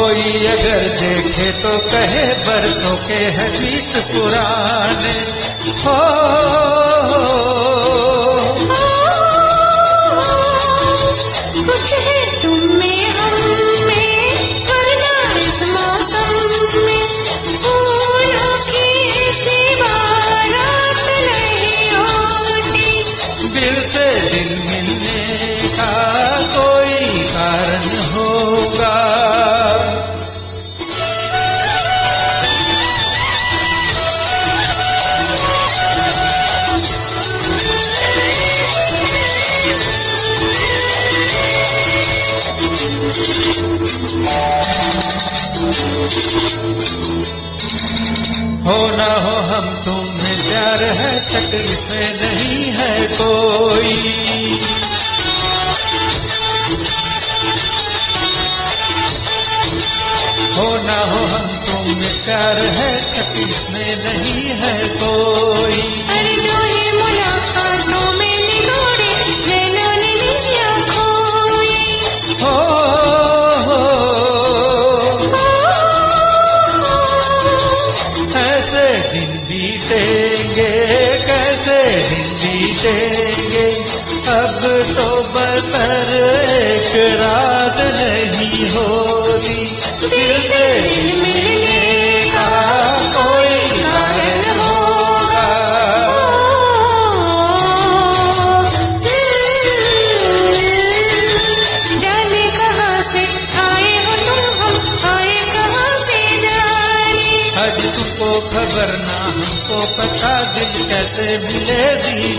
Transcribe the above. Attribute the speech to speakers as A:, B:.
A: कोई
B: अगर देखे तो कहे बरसों के हदीत पुराने। हो
A: कुछ है तुम में
B: हो ना हो, हम तुम में प्यार है, तकलीफ़ में नहीं है कोई। हो ना हो, हम तुम में प्यार है, तकलीफ़ में नहीं है कोई।
A: अरे मुलाकात
B: दिन बीतेंगे कैसे दिन बीतेंगे अब तो बसर एक रात वरना हमको पता दिल कैसे मिलेगी।